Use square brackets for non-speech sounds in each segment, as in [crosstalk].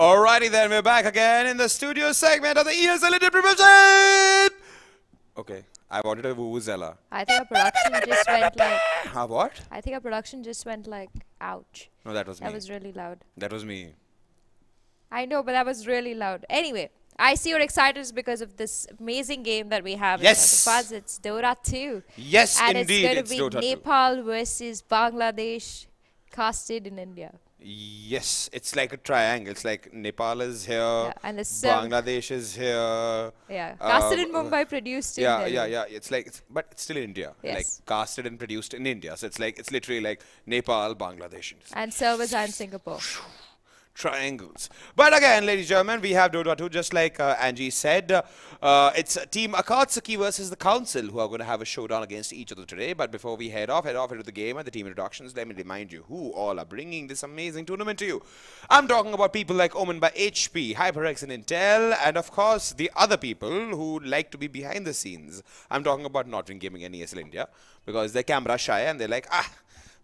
Alrighty then, we're back again in the studio segment of the ESL Premiership. Okay, I wanted a vuvuzela. I think our production just went like. [laughs] Huh, what? I think our production just went like, ouch. No, that was me. That was really loud. that was me. I know, but that was really loud. Anyway, I see you're excited because of this amazing game that we have. Yes. us. It's Dota 2. Yes, and indeed, it's it's going to Dota be 2. Nepal versus Bangladesh, casted in India. Yes, it's like a triangle. It's like Nepal is here, Yeah, and seven- Bangladesh is here. Yeah, uh, casted in uh, Mumbai, produced in Yeah, Delhi. yeah, yeah. It's like, it's, but it's still in India. Like casted and produced in India. So it's like, it's literally like Nepal, Bangladesh. And servers are in Singapore. Triangles. But again, ladies and gentlemen, we have Dota 2, just like uh, Angie said. Uh, uh, it's Team Akatsuki versus the Council who are going to have a showdown against each other today. But before we head off, head off into the game and the team introductions, let me remind you who all are bringing this amazing tournament to you. I'm talking about people like Omen by HP, HyperX and Intel, and of course, the other people who like to be behind the scenes. I'm talking about Nodwin Gaming and ESL India because they're camera shy and they're like, ah,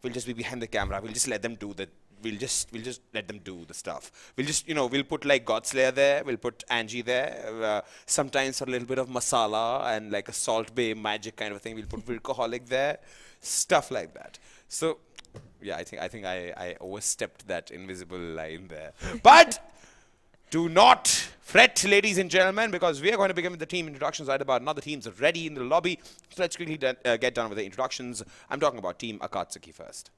we'll just be behind the camera. We'll just let them do the we'll just we'll just let them do the stuff. We'll just you know we'll put like Godslayer there. We'll put Angie there. Uh, sometimes a little bit of masala and like a Salt Bae magic kind of thing. We'll put Wilcoholic there, stuff like that. So yeah, I think I think I I overstepped that invisible line there, but. Do not fret, ladies and gentlemen, because we are going to begin with the team introductions right about now. The teams are ready in the lobby. So let's quickly uh, get done with the introductions. I'm talking about Team Akatsuki first.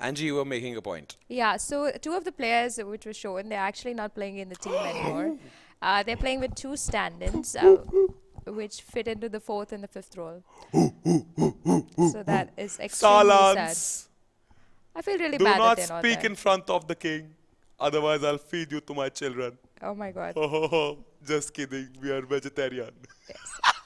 Angie, you were making a point. Yeah, so two of the players which were shown, they're actually not playing in the team anymore. Uh, they're playing with two stand-ins, uh, which fit into the fourth and the fifth role. so that is extremely sad. Salans, I feel really do bad not that they're not speak there. in front of the king. Otherwise, I'll feed you to my children. Oh my god. Ho, [laughs] ho. just kidding. We are vegetarian. [laughs]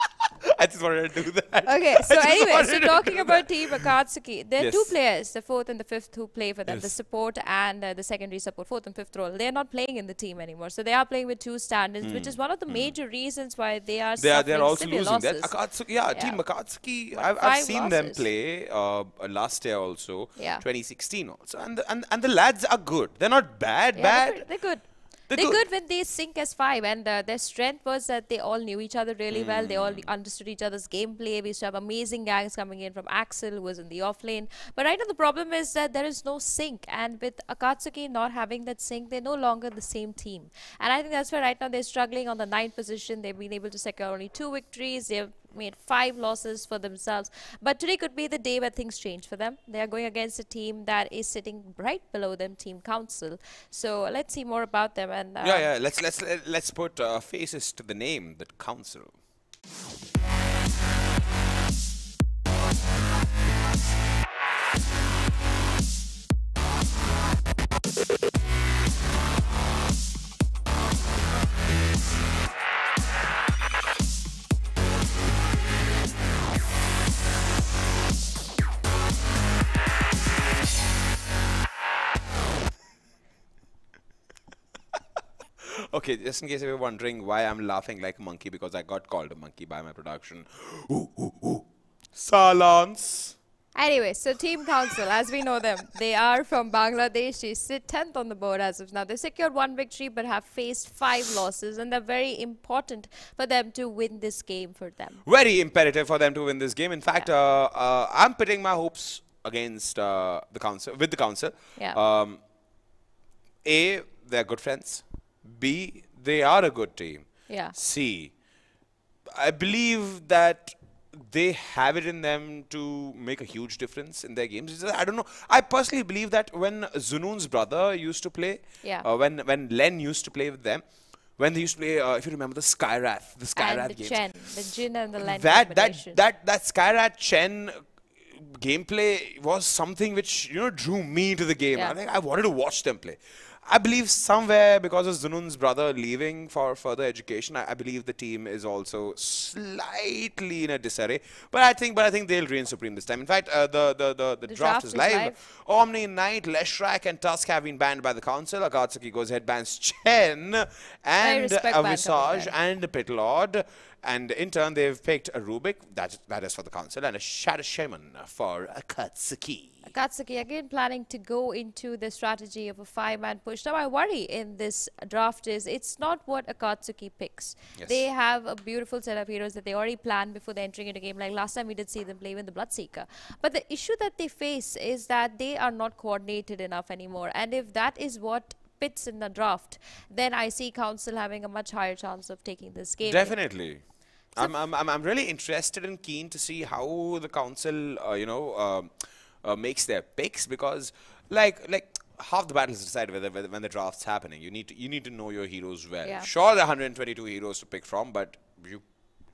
[laughs] I just wanted to do that. Okay, [laughs] so anyway, so talking about Team Akatsuki, there are two players, the fourth and the fifth, who play for them, the support and uh, the secondary support, fourth and fifth role. They're not playing in the team anymore, so they are playing with two stand-ins, which is one of the major reasons why they are Hmm. They are, they are suffering also losing that. losses. Akatsuki, yeah, Yeah. Team Akatsuki, I've, I've seen them play uh, last year also, Yeah. 2016 also. And the, and, and the lads are good. They're not bad, Yeah, bad. They're, they're good. They're They're, good. good. when they sync as five, and uh, their strength was that they all knew each other really well. They all Hmm. understood each other's gameplay. We used to have amazing gangs coming in from Axel, who was in the off lane. But right now, the problem is that there is no sync, and with Akatsuki not having that sync, they're no longer the same team. And I think that's why right now they're struggling on the ninth position. They've been able to secure only two victories. They've made five losses for themselves. But today could be the day where things change for them. They are going against a team that is sitting right below them, Team Council. So let's see more about them. And uh, yeah, yeah. Let's let's let's put uh, faces to the name, the council. Okay, just in case if you're wondering why I'm laughing like a monkey, because I got called a monkey by my production. Ooh, ooh, ooh. Silence. Anyway, so Team Council, as we know them, they are from Bangladesh. They sit 10th on the board as of now. They secured one victory but have faced five losses, and they're very important for them to win this game for them. Very imperative for them to win this game. In fact, uh, uh, I'm putting my hopes against uh, the council with the council. Yeah. Um, a, they're good friends. B, they are a good team. Yeah. C, I believe that they have it in them to make a huge difference in their games. I don't know. I personally believe that when Zunoon's brother used to play, Yeah. uh, when when Len used to play with them, when they used to play, uh, if you remember the Skywrath, the Skywrath the games, Chen, the Jin and the Len that that that that Skywrath Chen gameplay was something which you know drew me to the game. Yeah. I think I wanted to watch them play. I believe somewhere because of Zunun's brother leaving for further education, I, I believe the team is also slightly in a disarray. But I think, but I think they'll reign supreme this time. In fact, uh, the, the the the, The draft, draft is is live. live. Omni Knight, Leshrac, and Tusk have been banned by the council. Akatsuki goes ahead bans [laughs] Chen and Avisage and Pitlord. And in turn, they've picked a Rubick, that, that is for the council, and a Shadow Shaman for Akatsuki. Akatsuki again planning to go into the strategy of a five-man push. Now, my worry in this draft is it's not what Akatsuki picks. Yes. They have a beautiful set of heroes that they already planned before they're entering into a game. Like last time we did see them play with the Bloodseeker. But the issue that they face is that they are not coordinated enough anymore. And if that is what pits in the draft, then I see Council having a much higher chance of taking this game. Definitely. I'm, I'm, I'm, I'm really interested and keen to see how the council, uh, you know, um, uh, makes their picks because, like, like half the battles decide whether, whether when the draft's happening. You need to you need to know your heroes well. Yeah. Sure, there are 122 heroes to pick from, but you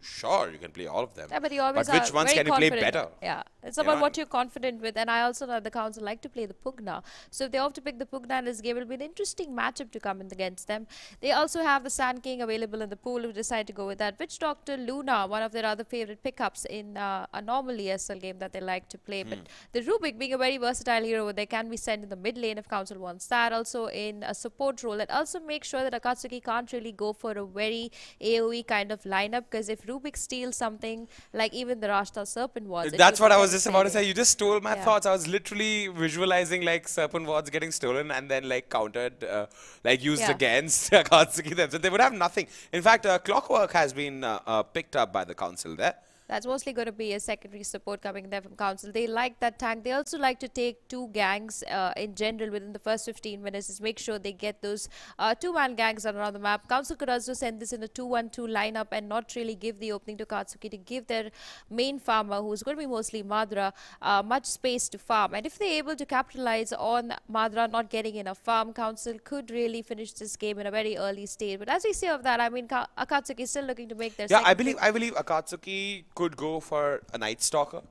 sure you can play all of them. Yeah, but always which ones can you play better? Yeah, it's about what you're confident with. And I also know the council like to play the Pugna. So if they opt to pick the Pugna in this game, it'll be an interesting matchup to come in against them. They also have the Sand King available in the pool who decide to go with that. Witch Doctor Luna, one of their other favorite pickups in uh, a normal ESL game that they like to play. But Hmm. the Rubick being a very versatile hero, they can be sent in the mid lane if council wants that. Also in a support role. And also make sure that Akatsuki can't really go for a very AoE kind of lineup because if Rubick steals something like even the Rhasta Serpent was. That's what I was just about to say. You just stole my Yeah. thoughts. I was literally visualizing like Serpent Wards getting stolen and then like countered, uh, like used Yeah. against [laughs] Akatsuki them. So they would have nothing. In fact, uh, Clockwork has been uh, uh, picked up by the council there. That's mostly going to be a secondary support coming there from Council. They like that tank. They also like to take two gangs uh, in general within the first 15 minutes. Just make sure they get those uh, two-man gangs around the map. Council could also send this in a 2-1-2 lineup and not really give the opening to Katsuki to give their main farmer, who's going to be mostly Madara, uh, much space to farm. And if they're able to capitalize on Madara not getting enough farm, Council could really finish this game in a very early stage. But as we say of that, I mean, Ka- Akatsuki is still looking to make their Yeah, I believe. I believe Akatsuki could go for a Night Stalker.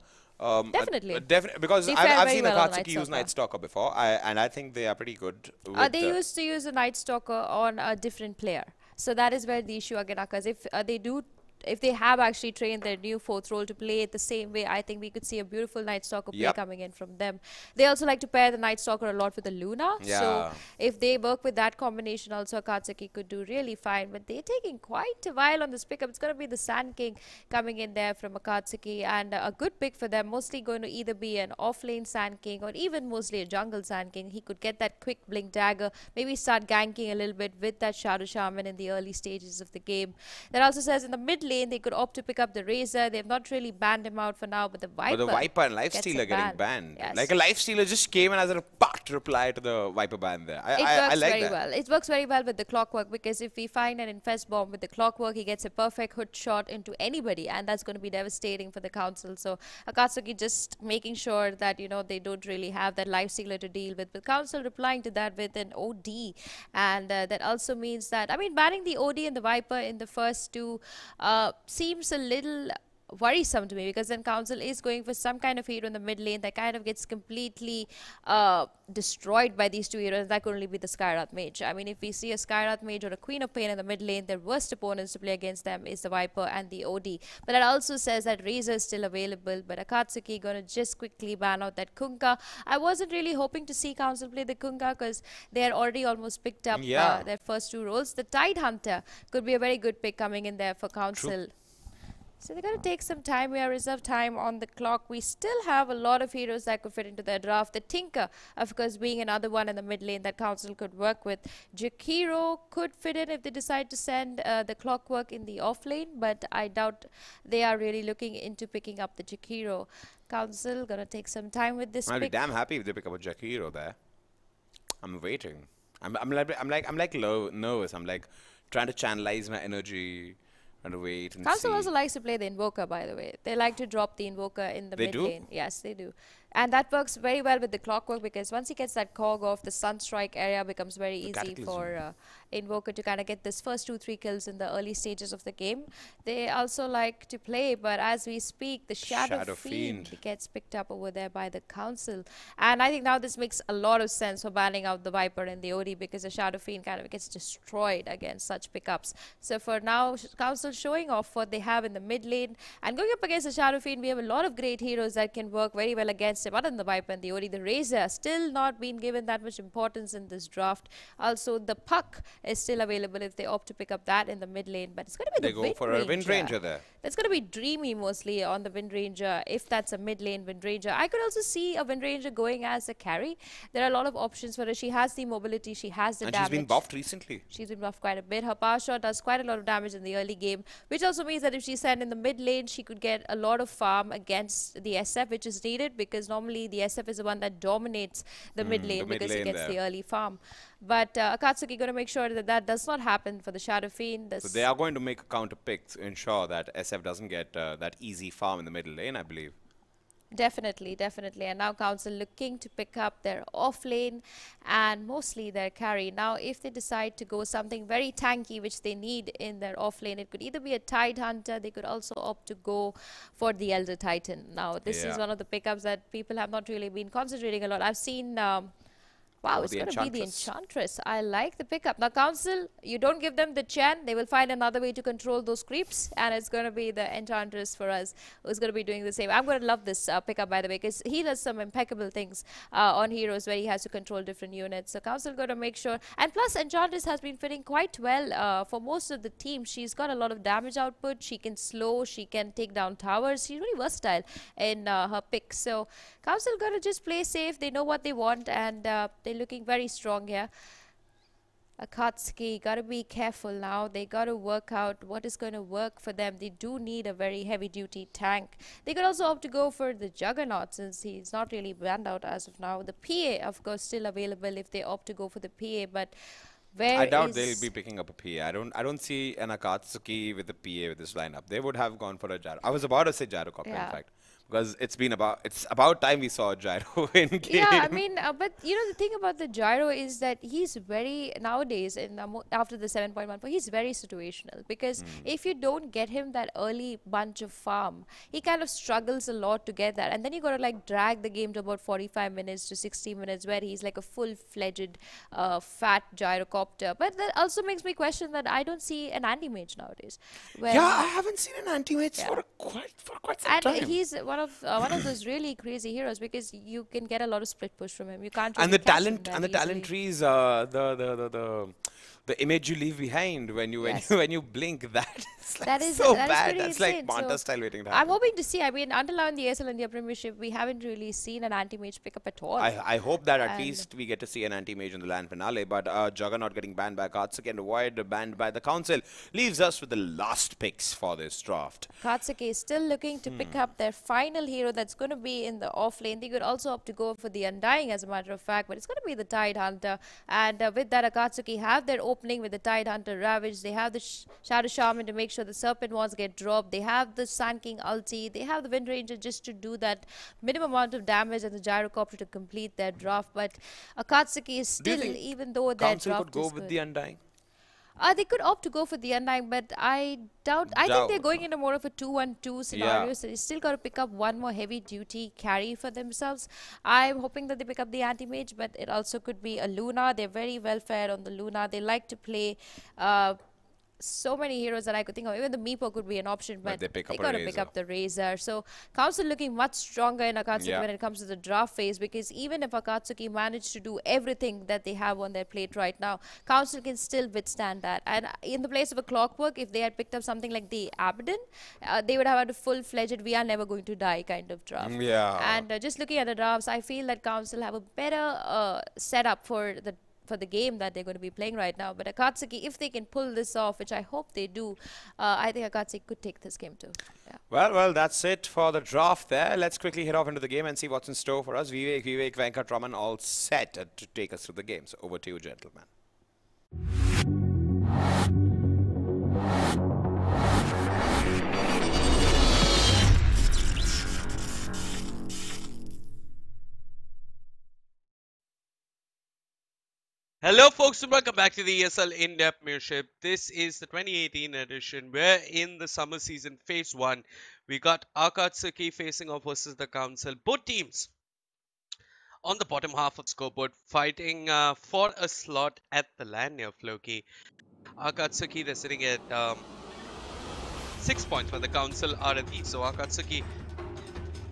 Um, Definitely. uh, definitely because I've, I've seen well Akatsuki Night use. Night Stalker before, I, and I think they are pretty good. Uh, they uh, used to use a Night Stalker on a different player. So that is where the issue again occurs. If uh, they do, if they have actually trained their new fourth role to play it the same way, I think we could see a beautiful Night Stalker play Yep. coming in from them. They also like to pair the Night Stalker a lot with the Luna. Yeah. So if they work with that combination, also Akatsuki could do really fine. But they're taking quite a while on this pickup. It's going to be the Sand King coming in there from Akatsuki, and uh, a good pick for them. Mostly going to either be an off lane Sand King or even mostly a jungle Sand King. He could get that quick blink dagger, maybe start ganking a little bit with that Shadow Shaman in the early stages of the game. That also says in the mid lane they could opt to pick up the Razor. They've not really banned him out for now, but the Viper. but the Viper and Lifestealer getting ban. banned. Yes. Like a Lifestealer just came and as a pat reply to the Viper ban there. I, it I, works I like very that. well. It works very well with the clockwork because if we find an infest bomb with the clockwork, he gets a perfect hook shot into anybody, and that's going to be devastating for the council. So Akatsuki just making sure that you know they don't really have that life stealer to deal with. The council replying to that with an OD, and uh, that also means that I mean banning the OD and the Viper in the first two uh, Uh, seems a little worrisome to me because then council is going for some kind of hero in the mid lane that kind of gets completely uh, destroyed by these two heroes. That could only be the Skywrath mage. I mean if we see a Skywrath mage or a queen of pain in the mid lane their worst opponents to play against them is the viper and the od but that also says that razor is still available but akatsuki gonna just quickly ban out that Kunkka. I wasn't really hoping to see council play the Kunkka because they are already almost picked up Yeah. uh, their first two roles. The tide hunter could be a very good pick coming in there for council so they're going to take some time. We have reserved time on the clock. We still have a lot of heroes that could fit into their draft. The Tinker, of course, being another one in the mid lane that Council could work with. Jakiro could fit in if they decide to send uh, the Clockwork in the off lane, but I doubt they are really looking into picking up the Jakiro. Council going to take some time with this I'll be damn happy if they pick up a Jakiro there. I'm waiting. I'm, I'm like I'm like I'm like low, nervous. I'm like trying to channelize my energy and wait and Council see. also likes to play the Invoker, by the way. They like to drop the Invoker in the They mid do? lane. Yes, they do. And that works very well with the clockwork because once he gets that cog off, the Sunstrike area becomes very easy Cataclysm. for uh, Invoker to kind of get this first two, three kills in the early stages of the game. They also like to play, but as we speak, the Shadow, Shadow Fiend, Fiend. gets picked up over there by the Council. And I think now this makes a lot of sense for banning out the Viper and the OD because the Shadow Fiend kind of gets destroyed against such pickups. So for now, Sh- Council showing off what they have in the mid lane. And going up against the Shadow Fiend, we have a lot of great heroes that can work very well against him. Other than the Viper and the OD, the Razor still not been given that much importance in this draft. Also, the Puck is still available if they opt to pick up that in the mid lane. But it's going to be They the go Wind for a Wind Ranger there. That's going to be dreamy mostly on the Wind Ranger if that's a mid lane Wind Ranger. I could also see a Wind Ranger going as a carry. There are a lot of options for her. She has the mobility, she has the And damage. she's been buffed recently. She's been buffed quite a bit. Her power shot does quite a lot of damage in the early game, which also means that if she's sent in the mid lane, she could get a lot of farm against the SF, which is needed because normally the SF is the one that dominates the mid Mm, lane the mid because he lane gets there. the early farm. But uh, Akatsuki going to make sure that that does not happen for the Shadow Fiend. So they are going to make a counter pick to ensure that SF doesn't get uh, that easy farm in the middle lane, I believe. Definitely, definitely. And now Council looking to pick up their off lane and mostly their carry. Now, if they decide to go something very tanky, which they need in their off lane, it could either be a Tide Hunter, they could also opt to go for the Elder Titan. Now, this is one of the pickups that people have not really been concentrating a lot. I've seen. Um, Wow, it's going to be the Enchantress. I like the pickup. Now, Council, you don't give them the Chen, they will find another way to control those creeps, and it's going to be the Enchantress for us who's going to be doing the same. I'm going to love this uh, pickup, by the way, because he does some impeccable things uh, on heroes where he has to control different units. So, Council going to make sure. And plus, Enchantress has been fitting quite well uh, for most of the team. She's got a lot of damage output. She can slow, she can take down towers. She's really versatile in uh, her picks. So, Council going to just play safe. They know what they want, and uh, they're looking very strong here. Akatsuki, gotta be careful now. They gotta work out what is going to work for them. They do need a very heavy duty tank. They could also opt to go for the Juggernaut since he's not really banned out as of now. The PA, of course, still available if they opt to go for the PA, but where I doubt they'll be picking up a PA. I don't. I don't see an Akatsuki with a PA with this lineup. They would have gone for a gyro. I was about to say gyrocopter, Yeah. in fact, because it's been about. It's about time we saw a gyro [laughs] in game. yeah, I mean, uh, but you know the thing about the gyro is that he's very nowadays in the mo- after the 7.1, he's very situational because if you don't get him that early bunch of farm, he kind of struggles a lot to get that, and then you got to like drag the game to about 45 minutes to 60 minutes where he's like a full-fledged uh, fat gyrocopter. But that also makes me question that I don't see an anti-mage nowadays. Where yeah, I haven't seen an anti-mage Yeah. for a quite for quite some and time. he's one of uh, one of those really crazy heroes because you can get a lot of split push from him. You can't. and the talent and the easily. talent trees uh, the, the the the the image you leave behind when you when Yes. you [laughs] when you blink that [laughs] is like That is so that is bad pretty that's like Manta So style waiting to I'm hoping to see. I mean, until now in the ESL India Premiership, we haven't really seen an anti-mage pickup at all. I, I hope that at And- least we get to see an anti-mage in the LAN finale, but uh, Juggernaut getting banned by Katsuki and Void banned by the council leaves us with the last picks for this draft. Katsuki is still looking to pick Hmm. up their final hero that's going to be in the off lane. They could also opt to go for the Undying, as a matter of fact, but it's going to be the Tide Hunter. And uh, with that, Akatsuki have their opening with the Tide Hunter Ravage. They have the sh- Shadow Shaman to make sure the Serpent Wards get dropped. They have the Sand King ulti. They have the Wind Ranger just to do that minimum amount of damage and the Gyrocopter to complete their draft. But Akatsuki is still, even though their Council draft could go with good. the Undying. Uh, they could opt to go for the Undying, but I doubt. I think they're Doubt. going into more of a 2-1-2 scenario, so they still got to pick up one more heavy-duty carry for themselves. I'm hoping that they pick up the Anti-Mage, but it also could be a Luna. They're very well fared on the Luna. They like to play... Uh, so many heroes that I could think of. Even the Meepo could be an option, but, they pick up got to pick up the Razor. So Council looking much stronger in Akatsuki Yeah. when it comes to the draft phase because even if Akatsuki managed to do everything that they have on their plate right now, Council can still withstand that. And in the place of a Clockwork, if they had picked up something like the Abaddon, uh, they would have had a full-fledged "we are never going to die" kind of draft. Mm, Yeah. And uh, just looking at the drafts, I feel that Council have a better uh, setup for the for the game that they're going to be playing right now. But Akatsuki, if they can pull this off, which I hope they do, uh, I think Akatsuki could take this game too. Yeah. Well, well, that's it for the draft there. Let's quickly head off into the game and see what's in store for us. Vivek, Vivek, Venkatraman all set uh, to take us through the game. So over to you, gentlemen. Hello, folks, and welcome back to the ESL India Premiership. This is the 2018 edition. We're in the summer season, phase one. We got Akatsuki facing off versus the Council. Both teams on the bottom half of scoreboard fighting uh, for a slot at the land near Floki. Akatsuki, they're sitting at um, six points when the Council are at these. So Akatsuki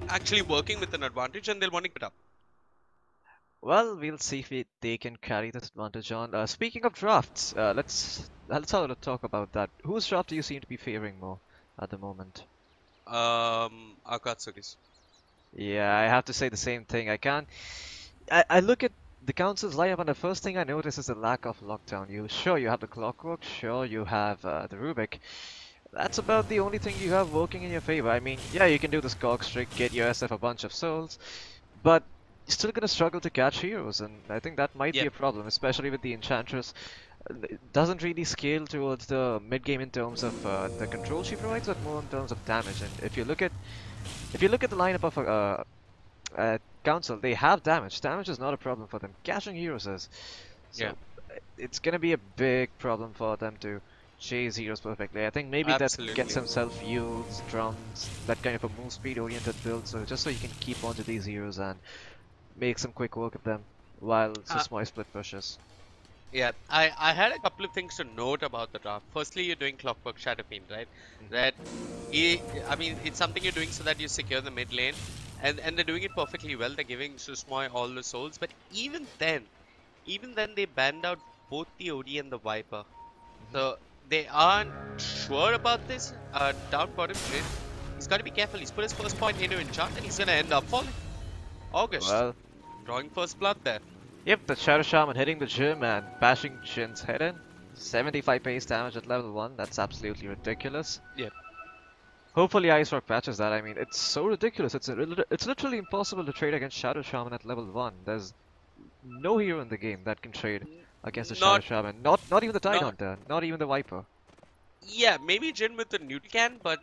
actually working with an advantage and they'll want to get up. Well, we'll see if we, they can carry this advantage on. Uh, speaking of drafts, uh, let's let's have a talk about that. Whose draft do you seem to be favoring more at the moment? Um, Akatsuki's. Yeah, I have to say the same thing. I can't. I, I look at the council's lineup, and the first thing I notice is the lack of lockdown. You sure you have the clockwork, sure you have uh, the Rubick. That's about the only thing you have working in your favor. I mean, yeah, you can do this Cog trick, get your SF a bunch of souls, but still gonna struggle to catch heroes, and I think that might be a problem, especially with the Enchantress. It doesn't really scale towards the mid game in terms of uh, the control she provides, but more in terms of damage. And if you look at if you look at the lineup of uh, uh, Council, they have damage. Damage is not a problem for them. Catching heroes is. So Yeah. It's gonna be a big problem for them to chase heroes perfectly. I think maybe Absolutely. that gets himself yields, drums, that kind of a move speed oriented build. So just so you can keep onto these heroes and make some quick work of them while Uh, Susmoy split pushes. Yeah, I, I had a couple of things to note about the draft. Firstly, you're doing Clockwork Shadow Fiend, right? That, i I mean, it's something you're doing so that you secure the mid lane, and and they're doing it perfectly well. They're giving Susmoy all the souls, but even then, even then they banned out both the OD and the Viper. So they aren't sure about this. Uh, down bottom he's got to be careful. He's put his first point into enchant, and he's gonna end up falling. August, Well, drawing first blood there. Yep, the Shadow Shaman hitting the gym and bashing Jin's head in. 75 base damage at level 1, that's absolutely ridiculous. Yep. Hopefully IceFrog patches that, I mean, it's so ridiculous, it's, a, it's literally impossible to trade against Shadow Shaman at level 1. There's no hero in the game that can trade against the Not- Shadow Shaman. Not not even the Tide not- Hunter, not even the Viper. Yeah, maybe Jin with the neutral can, but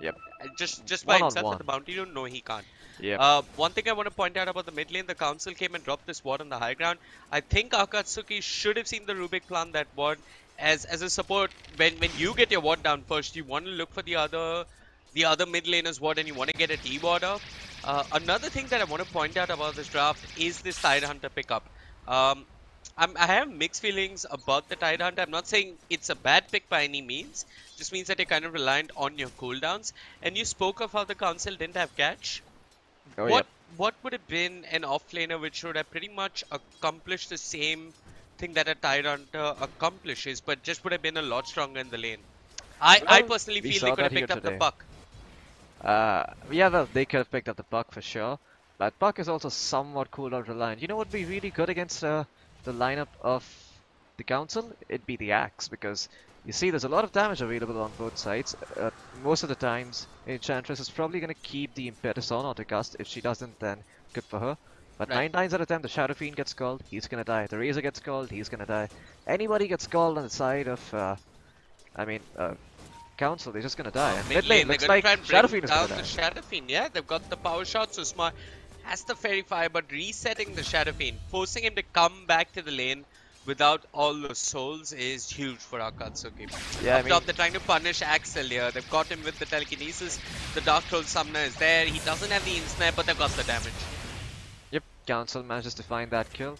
Yep. Just just by One himself one. at the bounty, you know he can't. Yeah. Uh, one thing I want to point out about the mid lane, the council came and dropped this ward on the high ground. I think Akatsuki should have seen the Rubick plant that ward as as a support. When when you get your ward down first, you want to look for the other the other mid laner's ward and you want to get a D ward off. Uh, another thing that I want to point out about this draft is this Tide Hunter pickup. Um, I'm, I have mixed feelings about the Tide Hunter. I'm not saying it's a bad pick by any means. Just means that you're kind of reliant on your cooldowns. And you spoke of how the council didn't have catch. oh, what yep. what would have been an offlaner which would have pretty much accomplished the same thing that a Tide Hunter accomplishes, but just would have been a lot stronger in the lane? I, I personally feel they could have picked up the today. puck. Uh, yeah, well, they could have picked up the Puck for sure. But Puck is also somewhat cooldown reliant. You know what would be really good against uh, the lineup of the Council? It'd be the Axe, because you see there's a lot of damage available on both sides. Uh, most of the times, Enchantress is probably going to keep the Impetus on Autocast. If she doesn't, then good for her. But Right. nine times out of ten, the Shadow Fiend gets called, he's gonna die. The Razor gets called, he's gonna die. Anybody gets called on the side of, uh, I mean, uh, Council, they're just gonna die. And Mid lane, looks like Shadow Fiend is gonna the die. Shadow Fiend. Yeah, they've got the power shot, so smart. Has the Faerie Fire, but resetting the Shadow Fiend, forcing him to come back to the lane without all those souls is huge for Akatsuki. Yeah, I Up mean, top, they're trying to punish Axel here. They've got him with the telekinesis. The Dark Troll Summoner is there. He doesn't have the Ensnare, but they've got the damage. Yep, Council manages to find that kill.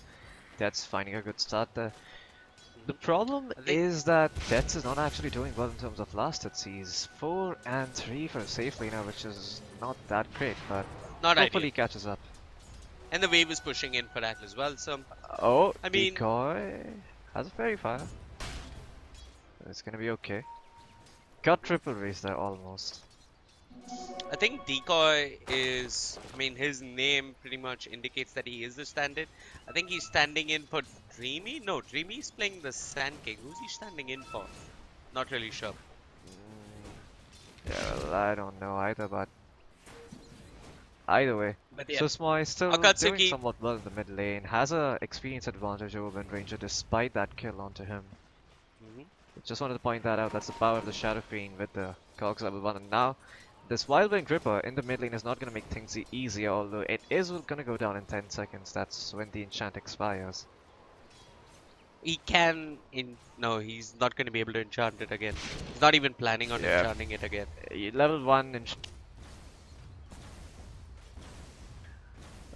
That's finding a good start there. The problem I think- is that Jets is not actually doing well in terms of last hits. He's 4 and 3 for a safe laner, which is not that great, but Not hopefully ideal. he catches up. And the wave is pushing in for that as well. So Oh, I mean- Decoy has a faerie fire. It's gonna be okay. Got triple race there almost. I think Decoy is, I mean, his name pretty much indicates that he is the stand-in. I think he's standing in for Dreamy. No, Dreamy's playing the Sand King. Who's he standing in for? Not really sure. Mm, yeah, well, I don't know either, but either way, But yeah, Susmo is still Akatsuki- doing somewhat well in the mid lane. Has a experience advantage over Wind Ranger despite that kill onto him. Mhm. Just wanted to point that out. That's the power of the Shadow Fiend with the Cogs level 1. And now, this Wild Wing Gripper in the mid lane is not going to make things easier, although it is going to go down in 10 seconds. That's when the enchant expires. He can in no, he's not going to be able to enchant it again. He's not even planning on Yeah. enchanting it again. Uh, Level 1 and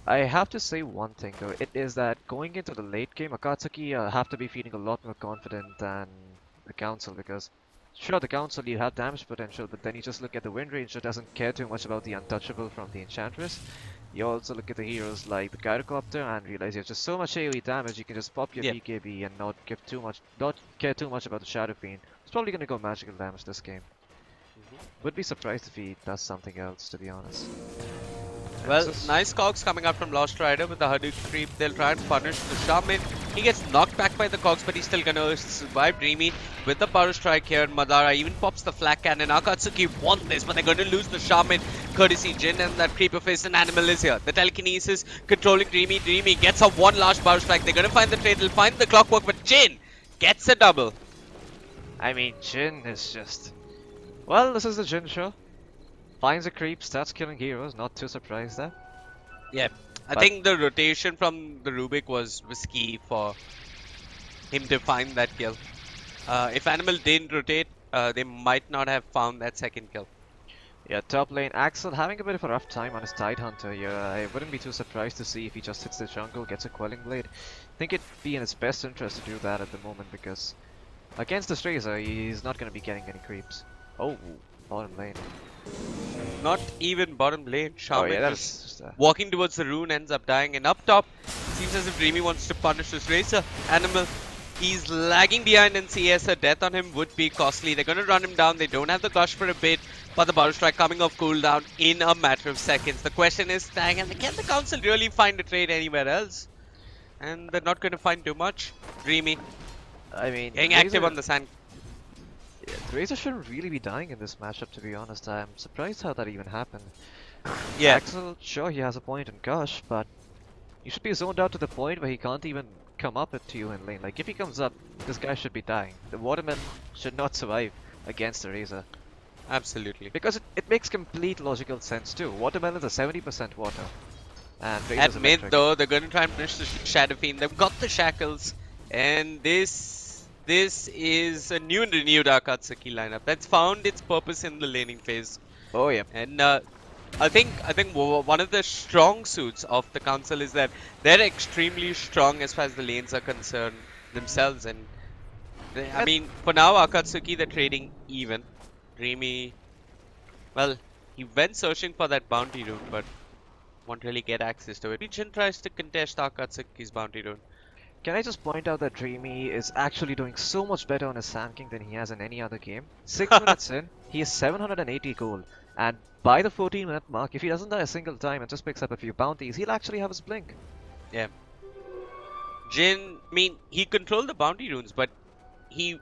I have to say one thing though, it is that going into the late game, Akatsuki uh, have to be feeling a lot more confident than the council because sure the council you have damage potential but then you just look at the wind Ranger doesn't care too much about the untouchable from the enchantress. You also look at the heroes like the gyrocopter and realize you have just so much AoE damage you can just pop your. BKB and not give too much not care too much about the Shadow Fiend. It's probably gonna go magical damage this game. Would be surprised if he does something else to be honest. Well, nice cogs coming out from Lost Rider with the Hadouken creep. They'll try and punish the Shaman. He gets knocked back by the cogs, but he's still gonna survive Dreamy with the Power Strike here. And Madara even pops the Flak Cannon. Akatsuki want this, but they're gonna lose the Shaman. Courtesy Jin and that Creeper Face and Animal is here. The Telekinesis controlling Dreamy. Dreamy gets up one large Power Strike. They're gonna find the trade. They'll find the Clockwork, but Jin gets a double. I mean, Jin is just. Well, this is the Jin show. Finds a creep, starts killing heroes. Not too surprised there. Yeah, I But- think the rotation from the Rubick was risky for him to find that kill. Uh, if Animal didn't rotate, uh, they might not have found that second kill. Yeah, top lane Axel having a bit of a rough time on his Tidehunter here. I wouldn't be too surprised to see if he just hits the jungle, gets a Quelling Blade. I think it'd be in his best interest to do that at the moment because against the Razor, he's not going to be getting any creeps. Oh, bottom lane. Not even bottom lane. Shaman oh yeah, just uh, walking towards the rune ends up dying, and up top, seems as if Dreamy wants to punish this Razor. Animal, he's lagging behind, and CS a death on him would be costly. They're gonna run him down. They don't have the gush for a bit, but the Battle Strike coming off cooldown in a matter of seconds. The question is, Tang, and can the Council really find a trade anywhere else? And they're not gonna find too much. Dreamy, I mean, getting active on the sand. Razor shouldn't really be dying in this matchup, to be honest. I'm surprised how that even happened. Yeah, Axel, sure, he has a point in Gush, but you should be zoned out to the point where he can't even come up to you in lane. Like, if he comes up, this guy should be dying. The Waterman should not survive against the Razor. absolutely. Because it, it makes complete logical sense too. Watermelon's a 70% water. And Razor's At mid though, they're going to try and finish the Sh- Shadow Fiend. They've got the shackles, and this this is a new and renewed Akatsuki lineup that's found its purpose in the laning phase. Oh yeah. And uh, I think I think one of the strong suits of the council is that they're extremely strong as far as the lanes are concerned themselves. And they, I mean, for now, Akatsuki they're trading even. Dreamy, well, he went searching for that bounty rune, but won't really get access to it. Jin tries to contest Akatsuki's bounty rune. Can I just point out that Dreamy is actually doing so much better on his Sand King than he has in any other game? 6 [laughs] minutes in, he is 780 gold. And by the 14 minute mark, if he doesn't die a single time and just picks up a few bounties, he'll actually have his blink. Yeah. Jin, I mean, he controlled the bounty runes, but he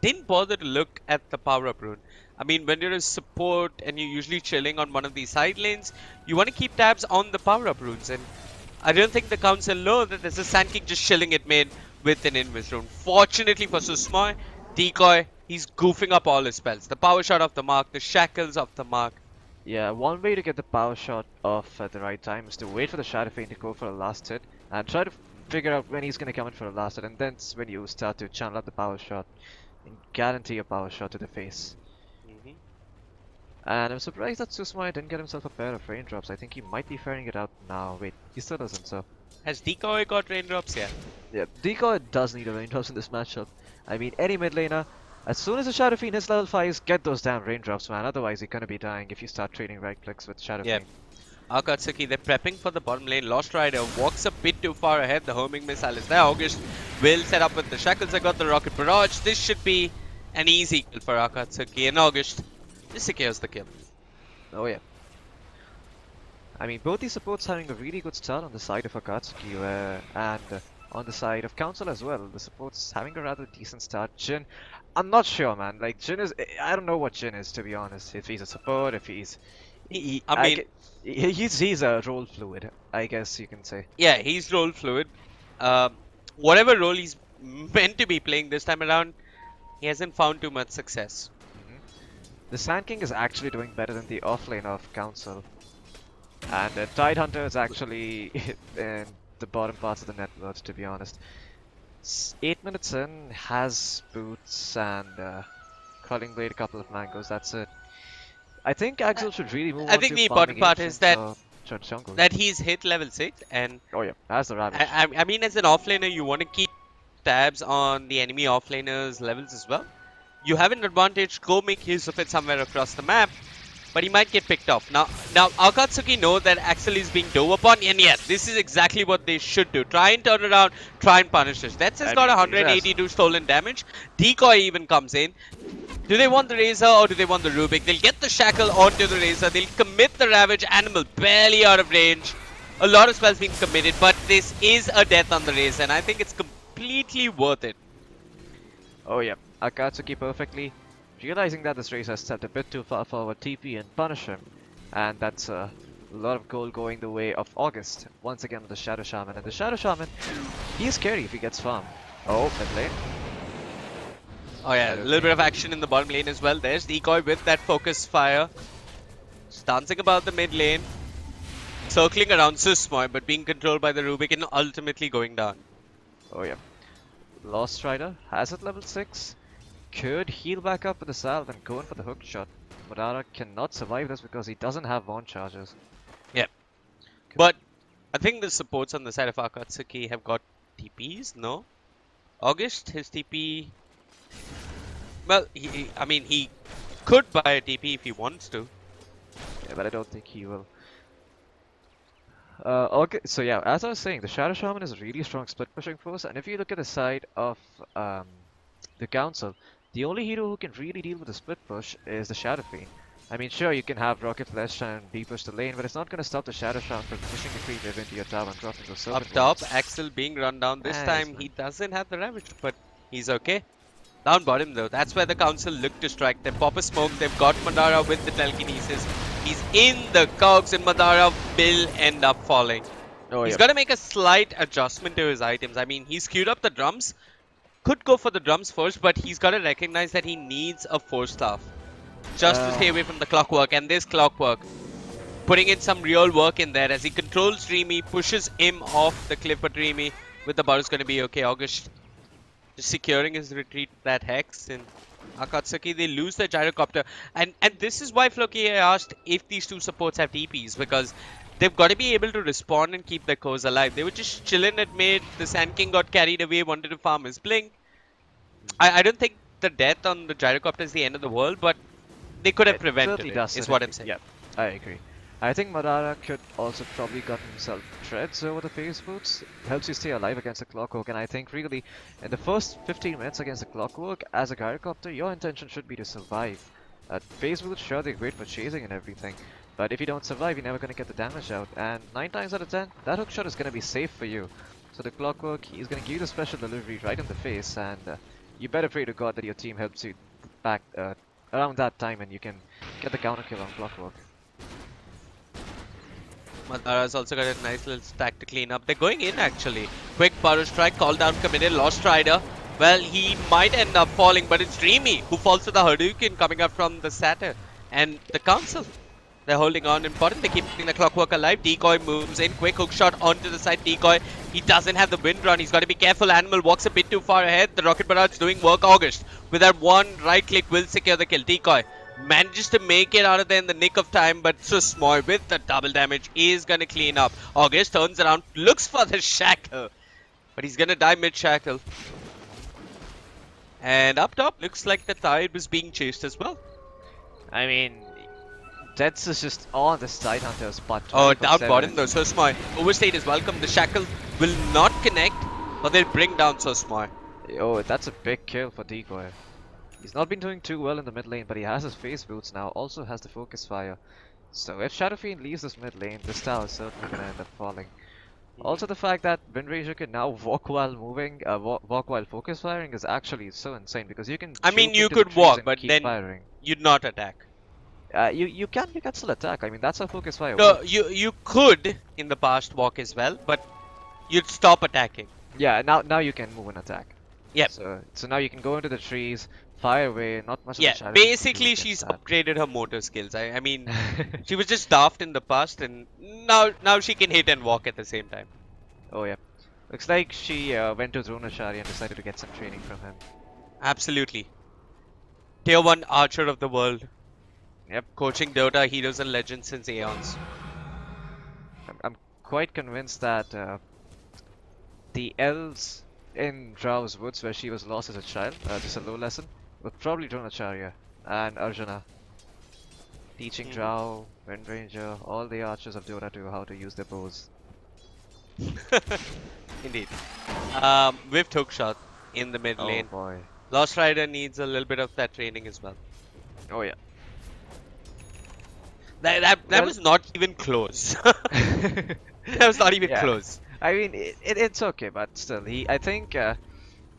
didn't bother to look at the power up rune. I mean, when you're a support and you're usually chilling on one of these side lanes, you want to keep tabs on the power up runes. And I don't think the council know that there's a Sand King just chilling it mid with an Invis rune. Fortunately for Susmoy, Decoy, he's goofing up all his spells. The power shot off the mark, the shackles off the mark. Yeah, one way to get the power shot off at the right time is to wait for the Shadow Fiend to go for a last hit and try to figure out when he's gonna come in for a last hit, and then when you start to channel out the power shot and guarantee a power shot to the face. And I'm surprised that Susmai didn't get himself a pair of raindrops. I think he might be fairing it out now. Wait, he still doesn't, so. Has Decoy got raindrops? Yeah. Yeah, Decoy does need a raindrops in this matchup. I mean, any mid laner, as soon as the Shadow Fiend hits level 5s, get those damn raindrops, man. Otherwise, you're gonna be dying if you start trading right clicks with Shadow Yeah. Fiend. Akatsuki, they're prepping for the bottom lane. Lost Rider walks a bit too far ahead. The homing missile is there. August will set up with the shackles. I got the rocket barrage. This should be an easy kill for Akatsuki. And August this secures the kill. Oh yeah. I mean, both these supports having a really good start on the side of Akatsuki uh, and uh, on the side of Council as well. The supports having a rather decent start. Jin, I'm not sure, man. Like Jin is, I don't know what Jin is to be honest. If he's a support, if he's, he, he- I mean- gue- he's he's a role fluid, I guess you can say. Yeah, he's role fluid. Um, whatever role he's meant to be playing this time around, he hasn't found too much success. The Sand King is actually doing better than the offlane of Council. And uh, Tide Hunter is actually [laughs] in the bottom parts of the net worth, to be honest. s- eight minutes in, has boots and uh, Quelling Blade, a couple of mangoes. That's it. I think Axel should really move I think the important part is that-. That he's hit level 6 and oh yeah, that's the. I, I, I mean as an offlaner you want to keep tabs on the enemy offlaners levels as well. You have an advantage, go make use of it somewhere across the map. But he might get picked off. Now, now Akatsuki know that Axel is being dove upon, and yes, this is exactly what they should do. Try and turn around, try and punish this. That's has got mean, 182 stolen damage. Decoy even comes in. Do they want the Razor or do they want the Rubick? They'll get the Shackle onto the Razor. They'll commit the Ravage. Animal barely out of range. A lot of spells being committed, but this is a death on the Razor, and I think it's completely worth it. Oh yeah, Akatsuki perfectly realizing that this race has stepped a bit too far forward TP and punish him. And that's a lot of gold going the way of August. Once again with the Shadow Shaman. And the Shadow Shaman, he's scary if he gets farm. Oh, mid lane. Oh yeah, a little bit of action in the bottom lane as well. There's Decoy with that focus fire. Just dancing about the mid lane. Circling around Susmoy, but being controlled by the Rubick and ultimately going down. Oh yeah. Lost Rider has it level 6. Could heal back up with the salve and go in for the hook shot. Madara cannot survive this because he doesn't have bond charges. Yep. But I think the supports on the side of Akatsuki have got TPs, no? August, his TP... Well, he- I mean, he could buy a TP if he wants to. Yeah, but I don't think he will. Uh, okay, so yeah, as I was saying, the Shadow Shaman is a really strong split pushing force, and if you look at the side of um, the Council, the only hero who can really deal with the split push is the Shadow Fiend. I mean, sure, you can have Rocket Flesh and B push the lane, but it's not going to stop the Shadow Shaman from pushing the creep wave into your tower and dropping those Up top. Axel being run down. This Ah, time he's he doesn't have the Ravage, but he's okay. Down bottom though, that's where the council look to strike. They pop a smoke, they've got Madara with the telekinesis. He's in the cogs and Madara will end up falling. Oh, He's yeah. got to make a slight adjustment to his items. I mean, he's queued up the drums. Could go for the drums first, but he's got to recognize that he needs a force staff. Just to Uh. stay away from the clockwork. And this clockwork, putting in some real work in there as he controls Dreamy, pushes him off the cliff. But Dreamy, with the bar, is going to be okay. August just securing his retreat, that hex. And Akatsuki, they lose their gyrocopter. And, and this is why Floki asked if these two supports have TPs. Because they've got to be able to respond and keep their cores alive. They were just chilling at mid. The Sand King got carried away, wanted to farm his blink. I, I don't think the death on the gyrocopter is the end of the world, but they could have It prevented it, does is what I'm saying. Yeah, I agree. I think Madara could also probably got himself treads over the phase boots. Helps you stay alive against the clockwork, and I think really in the first 15 minutes against the clockwork, as a gyrocopter, your intention should be to survive. Uh, phase boots, sure they're great for chasing and everything, but if you don't survive, you're never gonna get the damage out. And 9 times out of 10, that hook shot is gonna be safe for you. So the clockwork, he's gonna give you the special delivery right in the face, and uh, you better pray to God that your team helps you back uh, around that time and you can get the counter kill on clockwork. Madara's also got a nice little stack to clean up. They're going in actually. Quick power strike, call down committed, lost rider. Well, he might end up falling, but it's Dreamy who falls to the Hadouken coming up from the Satyr. And the Council, they're holding on important. They're keeping the clockwork alive. Decoy moves in, quick hook shot onto the side. Decoy, he doesn't have the wind run. He's got to be careful. Animal walks a bit too far ahead. The Rocket Barrage doing work. August with that one right click will secure the kill. Decoy manages to make it out of there in the nick of time, but Susmoy with the double damage is gonna clean up. August turns around, looks for the shackle, but he's gonna die mid shackle. And up top, looks like the tide was being chased as well. I mean, Deads is just on the side hunter's butt. Oh, down 24/7. bottom though, Susmoy. Overstate is welcome. The shackle will not connect, but they'll bring down Susmoy. Oh, that's a big kill for Decoy. He's not been doing too well in the mid lane, but he has his phase boots now, also has the focus fire. So if Shadow Fiend leaves this mid lane, this tower is certainly gonna end up falling. Also the fact that Wind Ranger can now walk while moving, uh, wa- walk while focus firing is actually so insane because you can I mean, you could walk, but then- firing. You'd not attack. Uh, you you can you can still attack. I mean that's how focus fire No, works. you you could in the past walk as well, but you'd stop attacking. Yeah, now now you can move and attack. Yeah. So so now you can go into the trees, fire away. Not much. of a Yeah, challenge to do basically she's that. upgraded her motor skills. I, I mean, [laughs] she was just daft in the past, and now now she can hit and walk at the same time. Oh yeah. Looks like she uh, went to Dronacharya and decided to get some training from him. Absolutely. Tier 1 archer of the world. Yep. Coaching Dota heroes and legends since aeons. I'm, I'm quite convinced that uh, the elves in Drow's woods where she was lost as a child, uh, just a low lesson, were probably Dronacharya and Arjuna. Teaching Mhm. Drow, Wind Ranger, all the archers of Dota 2 how to use their bows. [laughs] Indeed. Um, Whiffed hook shot in the mid Oh lane. boy. Lost Rider needs a little bit of that training as well. Oh yeah. That, that, that Well- was not even close. [laughs] that was not even Yeah. close. I mean, it, it, it's okay, but still, he. I think, uh,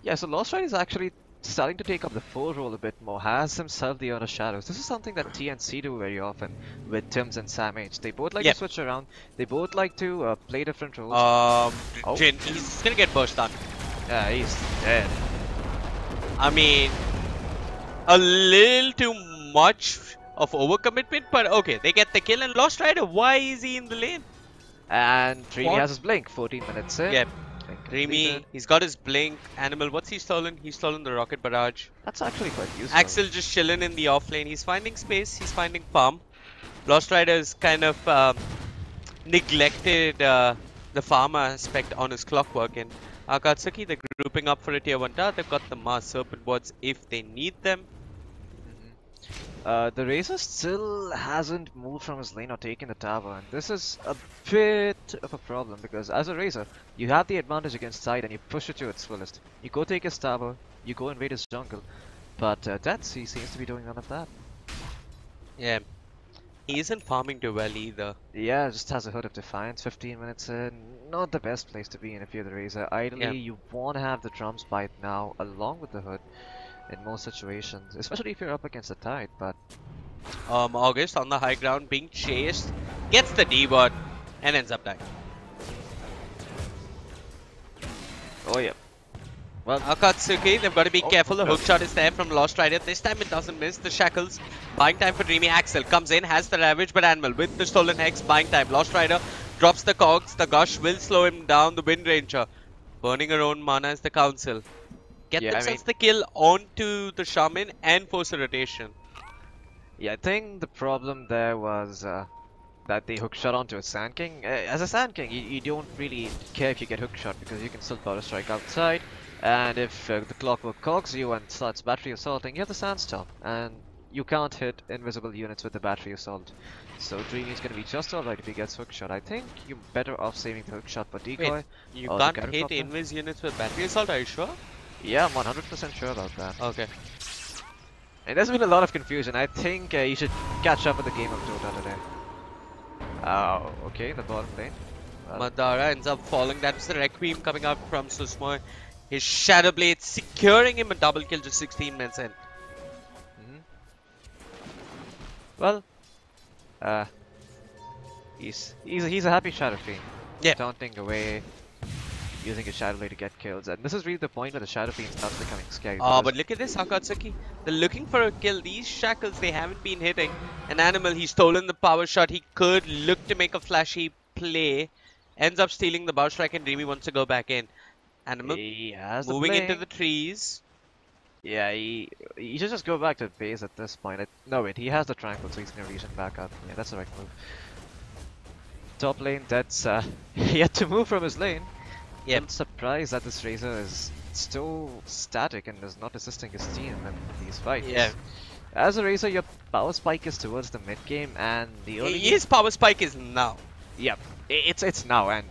yeah. So Lost Rider is actually starting to take up the full role a bit more. Has himself the Honor Shadows. This is something that TNC do very often with Tims and Sam H. They both like Yep. to switch around. They both like to uh, play different roles. Um, Oh. Jin, he's gonna get burst on. yeah, he's dead. I mean, a little too much of overcommitment, but okay, they get the kill. And Lost Rider, why is he in the lane? And Dreamy has his blink. 14 minutes in. Yeah, Blink Dreamy, he's got his blink. Animal, what's he stolen? He's stolen the rocket barrage. That's actually quite useful. Axel just chilling in the off lane. He's finding space. He's finding farm. Lost Rider is kind of um, neglected uh, the farm aspect on his clockwork. And Akatsuki, they're grouping up for a tier 1 tower. They've got the Mass Serpent wards if they need them. Uh, the Razor still hasn't moved from his lane or taken the tower, and this is a bit of a problem because as a Razor, you have the advantage against Tide and you push it to its fullest. You go take his tower, you go invade his jungle, but uh, he seems to be doing none of that. Yeah. He isn't farming too well either. Yeah, just has a Hood of Defiance 15 minutes in. Not the best place to be in if you're the Razor. Ideally, Yeah. you want to have the drums bite now along with the Hood in most situations, especially if you're up against the Tide, but Um, August on the high ground being chased, gets the D word, and ends up dying. oh yeah. Well, Akatsuki, they've got to be Oh, careful. The no. hook is there from Lost Rider. This time it doesn't miss. The shackles. Buying time for Dreamy. Axel comes in, has the Ravage, but Animal with the stolen Hex. Buying time. Lost Rider drops the cogs. The Gush will slow him down. The Wind Ranger. Burning her own mana as the Council. Get Yeah, I mean- the kill onto the Shaman and force a rotation. Yeah, I think the problem there was uh, that they hook shot onto a Sand King. Uh, as a Sand King, you, you don't really care if you get hook shot because you can still Burrowstrike outside. And if uh, the clockwork cogs you and starts battery assaulting, you have the Sandstorm. And you can't hit invisible units with the battery assault. So Dreamy's gonna be just alright if he gets hook shot. I think you're better off saving the hook shot for decoy. You Oh, can't hit invis units with battery assault, are you sure? Yeah, I'm 100% sure about that. Okay. And there's been a lot of confusion. I think uh, you should catch up with the game of Dota today. Oh, okay, the bottom lane. Well, Madara ends up falling. That's the Requiem coming out from Susmoy. His Shadow Blade securing him a double kill just 16 minutes in. mhm. Well, uh, he's he's he's a happy Shadow Fiend. Yeah. Taunting away, using his Shadow Blade to get kills, and this is really the point where the Shadow Fiend starts becoming scary. Ah, but look at this Akatsuki. They're looking for a kill. These shackles they haven't been hitting. An animal, he's stolen the power shot. He could look to make a flashy play. Ends up stealing the Burrowstrike and Dreamy wants to go back in. Animal he moving into the trees. Yeah, he he should just go back to base at this point. I, no wait, he has the tranquil, so he's gonna reach reason back up. Yeah, that's the right move. Top lane, that's uh, [laughs] had to move from his lane. Yep. I'm surprised that this Razor is still static and is not assisting his team in these fights. Yeah. As a Razor, your power spike is towards the mid game, and the early game- His power spike is now. Yep, it's it's now, and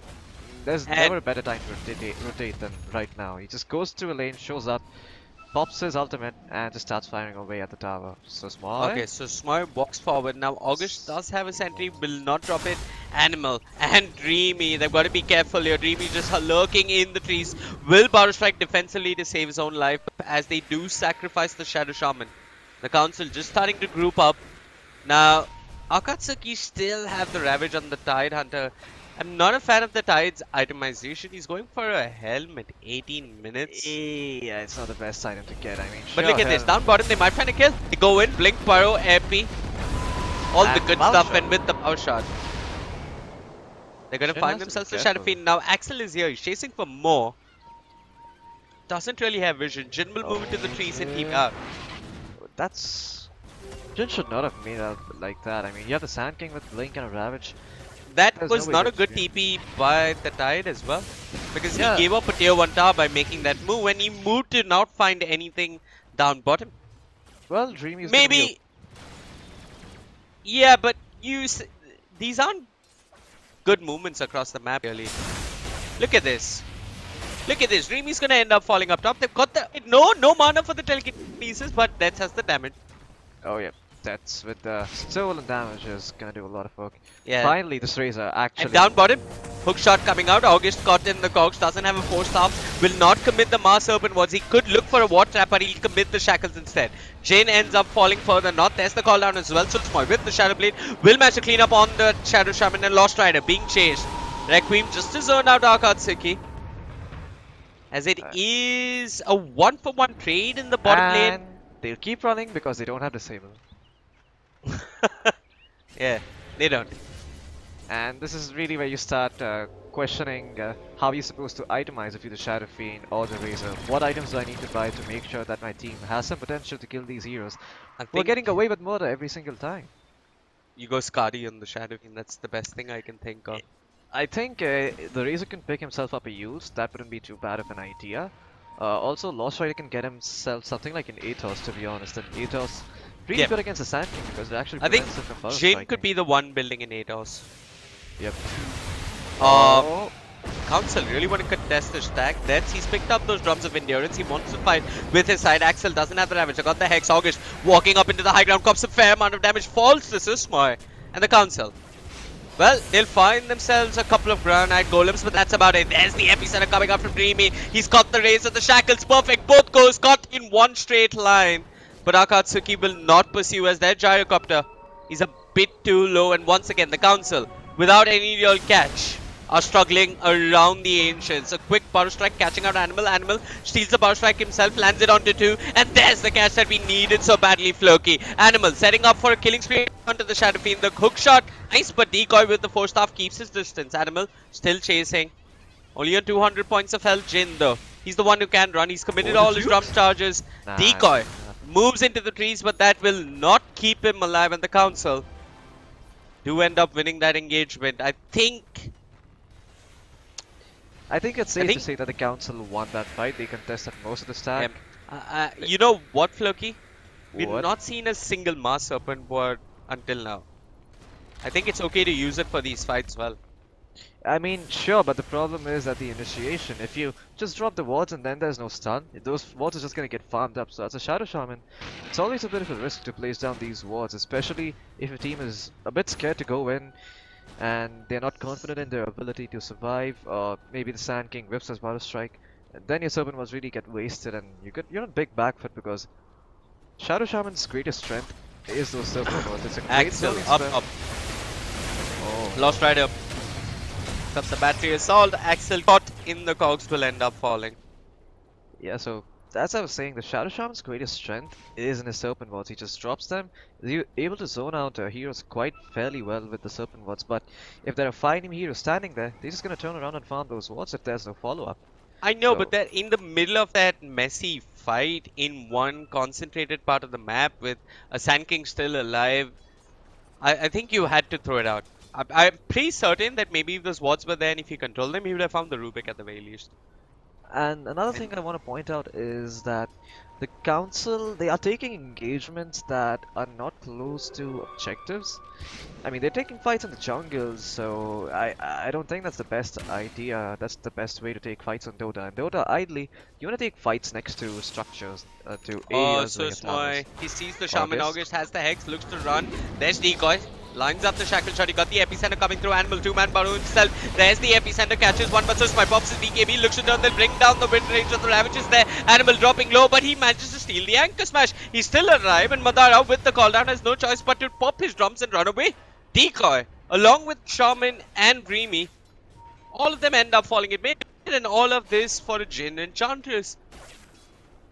there's And- never a better time to rotate, rotate than right now. He just goes to a lane, shows up, pops his ultimate, and just starts firing away at the tower. So small. Okay, so Smart walks forward. Now August does have a sentry, will not drop it. Animal and Dreamy, they've got to be careful here. Dreamy just lurking in the trees. Will Burrowstrike defensively to save his own life as they do sacrifice the Shadow Shaman. The council just starting to group up. Now, Akatsuki still have the Ravage on the Tide Hunter. I'm not a fan of the Tide's itemization. He's going for a helmet, 18 minutes. Yeah, it's not the best item to get. I mean, But sure, look at this, down bottom they might find a kill. They go in, blink, burrow, AP. All the good stuff shot. and with the power shot. They're gonna Shen find has to be themselves the careful. Shadow Fiend. Now Axel is here. He's chasing for more. Doesn't really have vision. Jin will move into the oh, trees and keep Oh, out. That's... Jin should not have made out like that. I mean, you have the Sand King with Blink and a Ravage. That There's was no not a good. TP by the Tide as well. Because Yeah. he gave up a tier 1 tower by making that move when he moved to not find anything down bottom. Well, Dreamy Maybe. Yeah, but you. S- these aren't good movements across the map, really. Look at this. Look at this. Dreamy's gonna end up falling up top. They've got the. No, no mana for the telekinesis, but that has the damage. Oh, yeah. That's with the stolen damage is gonna do a lot of work. Yeah. Finally, this Razor actually... And down bottom, hook shot coming out. August caught in the cogs, doesn't have a force staff, will not commit the Mass Serpent Wards. He could look for a Ward Trap, but he'll commit the Shackles instead. Jane ends up falling further north. There's the call down as well. Susmoy with the Shadow Blade will manage to clean up on the Shadow Shaman and Lost Rider being chased. Requiem just to zone out Akatsuki. As it Uh, is a one for one trade in the bottom and lane. they'll keep running because they don't have Disable. [laughs] yeah, they don't. And this is really where you start uh, questioning uh, how you're supposed to itemize if you're the Shadow Fiend or the Razor. What items do I need to buy to make sure that my team has some potential to kill these heroes? I We're getting away with murder every single time. you go Skadi on the Shadow King. That's the best thing I can think of. I think uh, the Razor can pick himself up a use. That wouldn't be too bad of an idea. Uh, also, Lost Rider can get himself something like an Atos, to be honest. And Atos really Yeah. good against the Sand King because it actually I think prevents him from Burst Jin Striking. could be the one building in Atos. Yep. Uh, Council really want to contest the stack. That's he's picked up those drums of endurance. He wants to fight with his side. Axel doesn't have the damage. I got the Hex. August walking up into the high ground. Cops a fair amount of damage. Falls to Susmoy and the Council. Well, they'll find themselves a couple of Granite Golems, but that's about it. There's the epicenter coming out from Dreamy. He's got the raise of the shackles. Perfect. Both goes caught in one straight line. But Akatsuki will not pursue as their gyrocopter. He's a bit too low, and once again, the Council, without any real catch, are struggling around the Ancients. A quick Burrowstrike catching out Animal. Animal steals the Burrowstrike himself, lands it onto two, and there's the catch that we needed so badly, Floki. Animal setting up for a killing spree onto the Shadow Fiend. The hook shot, nice, but decoy with the force staff keeps his distance. Animal still chasing. Only on 200 points of health, Jin though. He's the one who can run. He's committed Oh, all his drum charges. Nah, Decoy. Moves into the trees, but that will not keep him alive. And the council do end up winning that engagement. I think. I think it's safe think- to say that the council won that fight. They contested most of the stack. um, uh, uh, you know what, Floki? We've not seen a single Mass Serpent ward until now. I think it's okay to use it for these fights well. I mean, sure, but the problem is at the initiation. If you just drop the wards and then there's no stun, those wards are just gonna get farmed up. So as a Shadow Shaman, it's always a bit of a risk to place down these wards, especially if a team is a bit scared to go in and they're not confident in their ability to survive, or maybe the Sand King whips as Battle Strike, and then your Serpent was really get wasted and you get you're on big back foot because Shadow Shaman's greatest strength is those Serpent wards. It's a great Axel, up, spell. up. Oh. Lost Rider. Comes the battery assault. Axel caught in the cogs will end up falling. Yeah, so as I was saying, the Shadow Shaman's greatest strength is in his Serpent Wards. He just drops them. He's able to zone out uh, heroes quite fairly well with the Serpent Wards. But if there are five heroes standing there, they're just gonna turn around and farm those wards if there's no follow-up. I know, So- but that in the middle of that messy fight in one concentrated part of the map with a Sand King still alive, I, I think you had to throw it out. I, I'm pretty certain that maybe if those wards were there and if he controlled them, he would have found the Rubick at the very least. And another thing I want to point out is that the council they are taking engagements that are not close to objectives. I mean they're taking fights in the jungles, so I I don't think that's the best idea. That's the best way to take fights on Dota. And Dota, idly, you want to take fights next to structures, uh, to Oh, areas so have towers. Smoy. He sees the Shaman August. August, has the Hex, looks to run. There's Decoy. Lines up the shackle shot. He got the epicenter coming through. Animal two man Baru himself. There's the epicenter catches one, but so my pops his BKB looks to turn. They'll bring down the mid range of the Ravages there. Animal dropping low, but he manages to steal the anchor smash. He's still alive, and Madara with the call down has no choice but to pop his drums and run away. Decoy, along with Shaman and Dreamy, all of them end up falling. It made and all of this for a Jin Enchantress.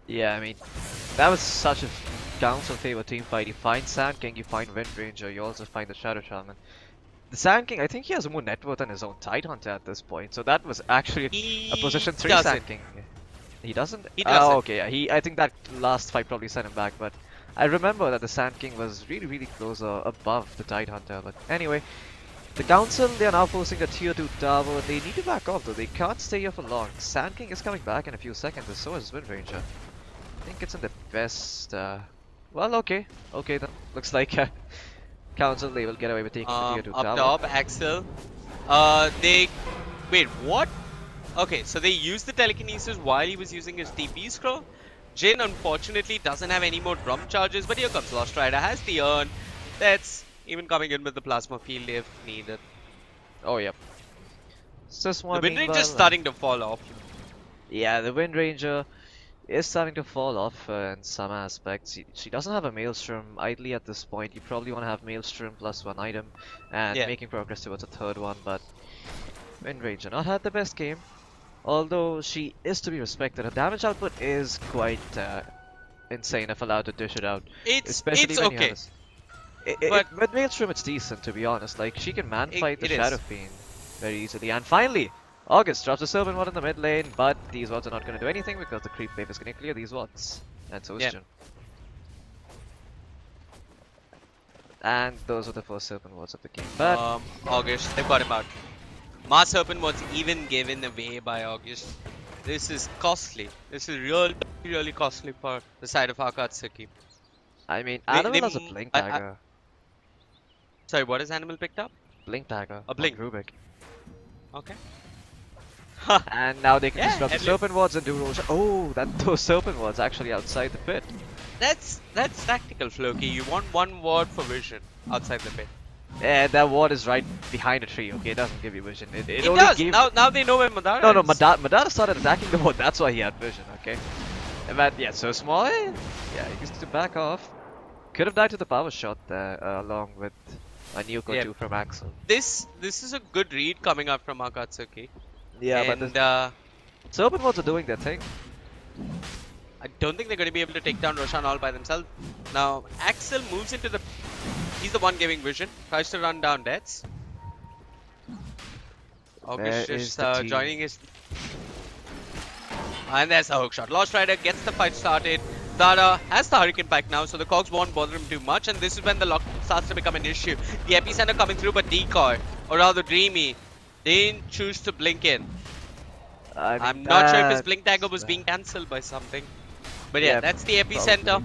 Yeah, I mean, that was such a council favor team fight. You find Sand King, you find Wind Ranger, you also find the Shadow Shaman. the Sand King, I think he has more net worth than his own Tidehunter at this point. So that was actually He a position three doesn't. Sand King. He doesn't. He doesn't. Oh, okay. Yeah. He. I think that last fight probably sent him back, but I remember that the Sand King was really, really close uh, above the Tidehunter. But anyway, the Council they are now forcing a tier two tower. They need to back off though. They can't stay here for long. Sand King is coming back in a few seconds, and so is Wind Ranger. I think it's in the best. Uh, well, okay, okay then. Looks like uh, [laughs] Council they will get away with taking the Um, tier two up tower. top, Axel. Uh, they wait. What? Okay, so they used the telekinesis while he was using his TP scroll. Jin unfortunately doesn't have any more drum charges, but here comes Lost Rider. Has the urn. That's even coming in with the plasma field if needed. Oh yep. So The Wind Ranger's uh, starting to fall off. Yeah, the Wind Ranger is starting to fall off uh, in some aspects. She, she doesn't have a Maelstrom idly at this point. You probably want to have Maelstrom plus one item and Yeah. making progress towards a third one, but Wind Ranger not had the best game. Although she is to be respected, her damage output is quite uh, insane if allowed to dish it out. It's Especially it's when you okay. have. It, it, But- it- with Maelstrom it's decent to be honest. Like she can man It- fight the it is. Shadow Fiend very easily. And finally, August drops a Serpent Ward in the mid lane, but these wards are not going to do anything because the creep wave is going to clear these wards. And so is Yeah. Jin. And those are the first Serpent Wards of the game. But um, August, they've got him out. Mass Serpent was even given away by August. This is costly. This is real, really costly for the side of Akatsuki. I mean, Animal they has a Blink I- I- Dagger. Sorry, what is Animal picked up? Blink Dagger. A Blink. Rubick. Okay. [laughs] And now they can Yeah, just drop the Serpent Wards and do Roshan. Oh, that [laughs] those Serpent Wards actually outside the pit. That's that's tactical, Floki. You want one ward for vision outside the pit. Yeah, that ward is right behind a tree, okay? It doesn't give you vision. It, it, It, only does. gave... Now now they know where Madara No, no. Madara, Madara started attacking the ward, [laughs] that's why he had vision, okay? But yeah, so small, eh? yeah, he used to back off. Could have died to the power shot there, uh, along with a nuke or Yeah. two from Axel. This this is a good read coming out from Akatsuki. Yeah, and but the uh, Serpent wards are doing their thing. I don't think they're going to be able to take down Roshan all by themselves. Now, Axel moves into the... He's the one giving vision. Tries to run down Deaths. August is uh, joining his... And there's a hook shot. Lost Rider gets the fight started. Dada has the Hurricane Pike now, so the cogs won't bother him too much. And this is when the lock starts to become an issue. The epicenter coming through, but Decoy, or rather Dreamy, didn't choose to blink in. I mean, I'm not sure if his blink dagger was being cancelled by something. But yeah, Yeah, that's the epicenter.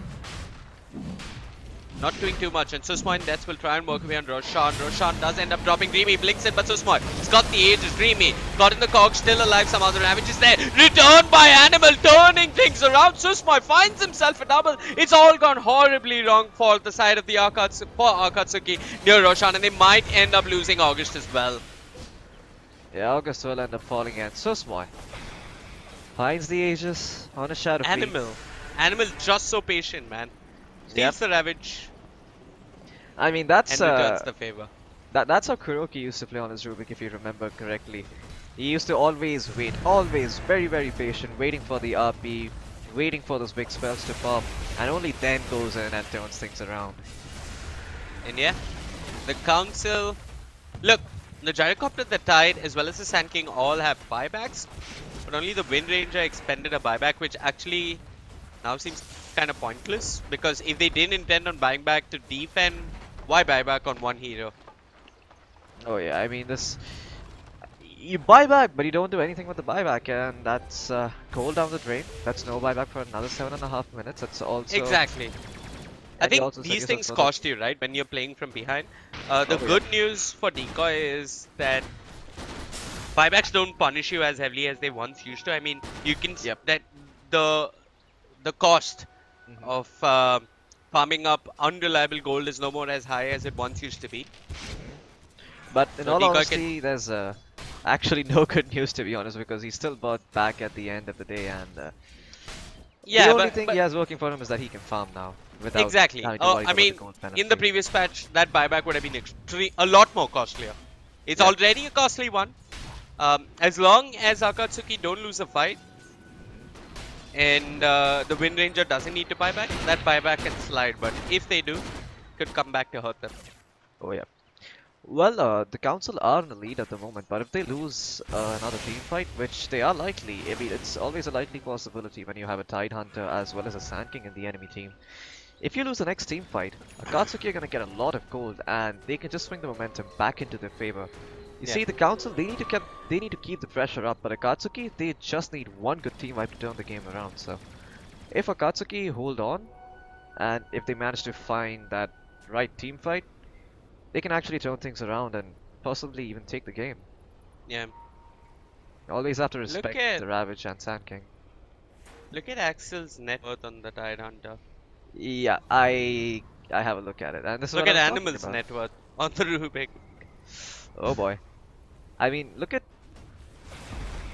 Not doing too much, and Susmoy and Deaths will try and work away on Roshan. Roshan does end up dropping Dreamy, blinks it, but Susmoy, he's got the Aegis, Dreamy, got in the cog, still alive, some other damage is there. Returned by Animal, turning things around. Susmoy finds himself a double. It's all gone horribly wrong for the side of the Akatsuki, for Akatsuki near Roshan, and they might end up losing August as well. Yeah, August will end up falling against small. Finds the Aegis on a Shadow. Animal. Animal just so patient, man. Steals Yep. the Ravage I mean, that's and returns uh, the favor. that that's how KuroKy used to play on his Rubick, if you remember correctly. He used to always wait, always very very patient, waiting for the RP, waiting for those big spells to pop, and only then goes in and turns things around. And yeah, the council. Look, the gyrocopter, the tide, as well as the Sand King all have buybacks, but only the Wind Ranger expended a buyback, which actually now seems kind of pointless because if they didn't intend on buying back to defend, why buyback on one hero? Oh yeah, I mean this. You buy back, but you don't do anything with the buyback, and that's uh, cold down the drain. That's no buyback for another seven and a half minutes. That's also exactly. I think these things cost you, right, when you're playing from behind. Uh, the Oh, yeah. good news for Decoy is that buybacks don't punish you as heavily as they once used to. I mean, you can Yep. that the the cost Mhm. of uh, farming up unreliable gold is no more as high as it once used to be. But in So all Decoy can- there's uh, actually [laughs] no good news to be honest, because he still bought back at the end of the day, and uh, Yeah, the only but, thing but he has working for him is that he can farm now without exactly. worry I mean, in the previous patch, that buyback would have been extre- a lot more costlier. It's Yeah. already a costly one. Um, as long as Akatsuki don't lose a fight, and uh, the Wind Ranger doesn't need to buy back, that buyback can slide. But if they do, could come back to hurt them. Oh yeah. Well, uh, the council are in the lead at the moment, but if they lose uh, another team fight, which they are likely, I mean, it's always a likely possibility when you have a Tide Hunter as well as a Sand King in the enemy team. If you lose the next team fight, Akatsuki are gonna get a lot of gold, and they can just swing the momentum back into their favor. You Yeah. see, the council they need to keep they need to keep the pressure up, but Akatsuki they just need one good team wipe to turn the game around. So, if Akatsuki hold on, and if they manage to find that right team fight, they can actually turn things around and possibly even take the game. Yeah. Always have to respect the Ravage and Sand King. Look at Axel's net worth on the Tide Hunter. Yeah, I I have a look at it, and this is Look at Animal's about. net worth on the Rubick. Oh boy. I mean, look at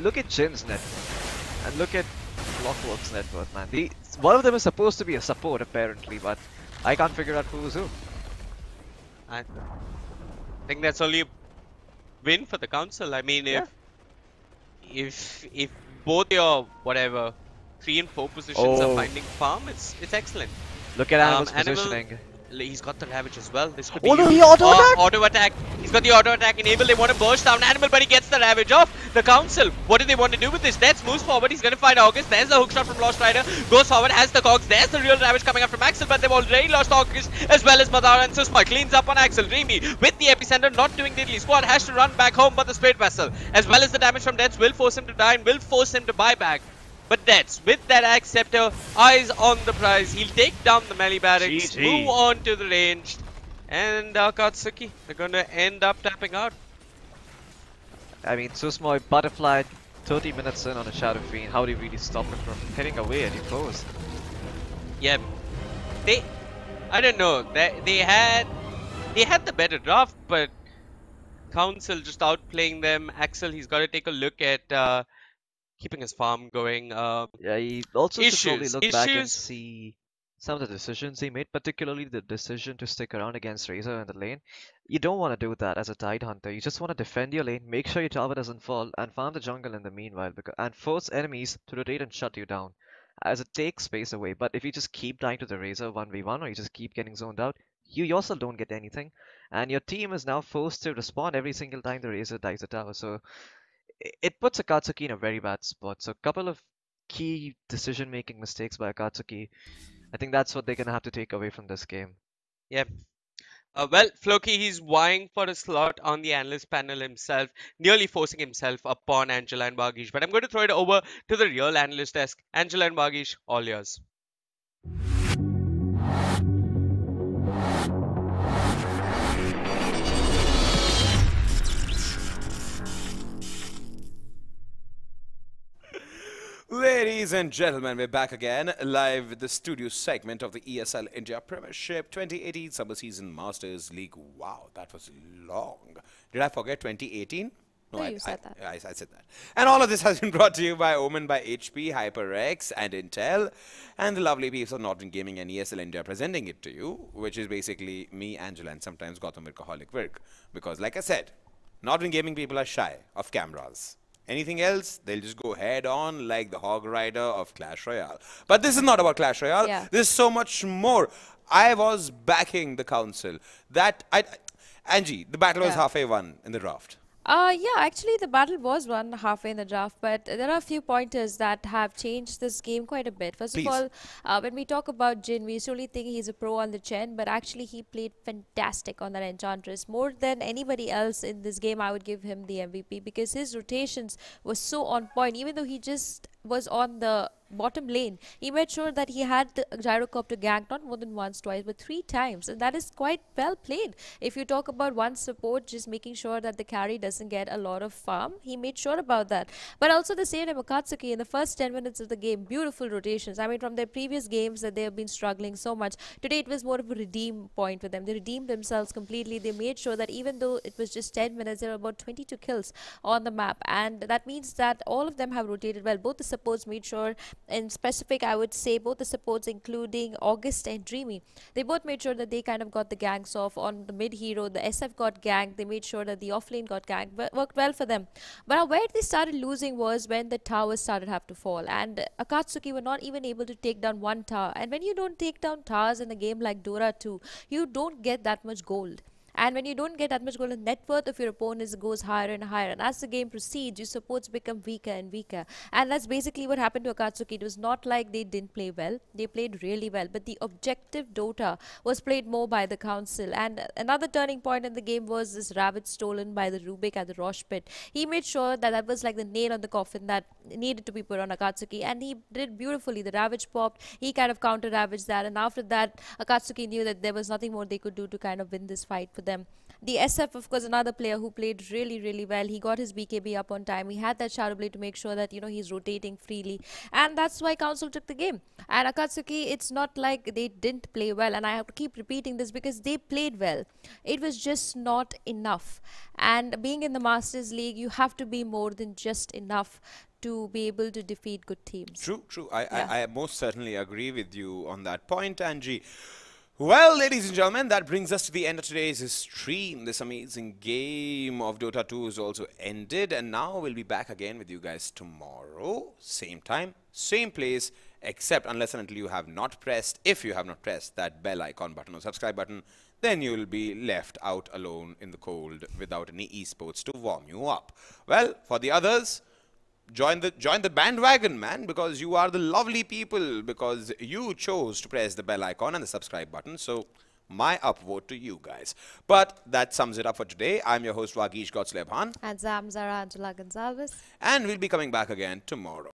look at Jin's net worth, and look at Clockwork's net worth, man. The one of them is supposed to be a support apparently, but I can't figure out who's who. I think that's only a win for the council. I mean, if if if both your whatever three and four positions Oh. are finding farm, it's it's excellent. Look at Um, Animal's Animal- positioning. He's got the ravage as well. This could Oh, be no, he auto Uh, attacked? auto attack. He's got the auto attack enabled. They want to burst down Animal, but he gets the ravage off. The council. What do they want to do with this? Nets moves forward. He's going to find August. There's the hook shot from Lost Rider. Goes forward. Has the cogs. There's the real ravage coming up from Axel, but they've already lost August as well as Madara and Susmoy. Cleans up on Axel. Dreamy with the epicenter, not doing diddly. Squad has to run back home, but the straight vessel, as well as the damage from Nets, will force him to die and will force him to buy back. But that's with that Axe Scepter, eyes on the prize. He'll take down the melee barracks, GG. move on to the range. and uh, Katsuki are going to end up tapping out. I mean, Susmoy butterfly 30 minutes in on a Shadow Fiend. How do you really stop him from hitting away at your? Yeah, they, I don't know. They they had they had the better draft, but Council just outplaying them. Axel, he's got to take a look at uh, keeping his farm going. Uh, Yeah, he also should probably Issues, look back and see some of the decisions he made, particularly the decision to stick around against Razor in the lane. You don't want to do that as a Tide Hunter. You just want to defend your lane, make sure your tower doesn't fall, and farm the jungle in the meanwhile, because, and force enemies to rotate and shut you down, as it takes space away. But if you just keep dying to the Razor 1v1, or you just keep getting zoned out, you yourself don't get anything, and your team is now forced to respond every single time the Razor dies the tower. So it puts Akatsuki in a very bad spot. So a couple of key decision making mistakes by Akatsuki. I think that's what they're gonna have to take away from this game. yeah. Uh, well, Floki, he's vying for a slot on the analyst panel himself, nearly forcing himself upon Angela and Bagish. But I'm going to throw it over to the real analyst desk. Angela and Bagish, all yours. Ladies and gentlemen, we're back again, live with the studio segment of the ESL India Premiership 2018 Summer Season Masters League. Wow, that was long. Did I forget 2018? No, I, you said I- that. I, I said that. And all of this has been brought to you by Omen by HP, HyperX, and Intel, and the lovely piece of Nodwin Gaming and ESL India presenting it to you, which is basically me, Angela, and sometimes Gautam Workaholic Work. Because, like I said, Nodwin Gaming people are shy of cameras. Anything else, they'll just go head on like the Hog Rider of Clash Royale. But this is not about Clash Royale. Yeah. There's so much more. I was backing the council. That I, Angie, the battle was halfway won in the draft. Uh, yeah, actually, the battle was won halfway in the draft, but there are a few pointers that have changed this game quite a bit. First Please. of all, uh, when we talk about Jin, we usually think he's a pro on the Chen, but actually, he played fantastic on that Enchantress. More than anybody else in this game, I would give him the MVP because his rotations were so on point, even though he just was on the bottom lane. He made sure that he had the gyrocopter gang not more than once, twice, but three times, and that is quite well played. If you talk about one support, just making sure that the carry doesn't get a lot of farm, he made sure about that. But also the same time, Akatsuki in the first 10 minutes of the game, beautiful rotations. I mean, from their previous games that they have been struggling so much, today it was more of a redeem point for them. They redeemed themselves completely. They made sure that even though it was just 10 minutes, there were about 22 kills on the map, and that means that all of them have rotated well. Both the supports made sure, in specific, I would say both the supports, including August and Dreamy, they both made sure that they kind of got the gangs off on the mid hero. The SF got ganked. They made sure that the offlane got ganked. But worked well for them. But where they started losing was when the towers started have to fall, and Akatsuki were not even able to take down one tower. And when you don't take down towers in a game like Dota 2, you don't get that much gold. And when you don't get that much goal, the net worth of your opponents goes higher and higher. And as the game proceeds, your supports become weaker and weaker. And that's basically what happened to Akatsuki. It was not like they didn't play well. They played really well. But the objective Dota was played more by the council. And another turning point in the game was this Ravage stolen by the Rubick at the Rosh pit. He made sure that that was like the nail on the coffin that needed to be put on Akatsuki. And he did beautifully. The Ravage popped. He kind of counter ravaged that. And after that, Akatsuki knew that there was nothing more they could do to kind of win this fight for them. The SF, of course, another player who played really, really well. He got his BKB up on time. He had that Shadow Blade to make sure that, you know, he's rotating freely. And that's why Council took the game. And Akatsuki, it's not like they didn't play well. And I have to keep repeating this because they played well. It was just not enough. And being in the Masters League, you have to be more than just enough to be able to defeat good teams. True, true. I, Yeah. I, I most certainly agree with you on that point, Angie. Well, ladies and gentlemen, that brings us to the end of today's stream. This amazing game of Dota 2 is also ended, and now we'll be back again with you guys tomorrow, same time, same place, except unless and until you have not pressed, if you have not pressed that bell icon button or subscribe button, then you'll be left out alone in the cold without any esports to warm you up. Well, for the others, join the join the bandwagon man because you are the lovely people because you chose to press the bell icon and the subscribe button. So my upvote to you guys. But that sums it up for today. I'm your host Wagish Gotslebhan And Zam Zara Angela Gonzalez. and we'll be coming back again tomorrow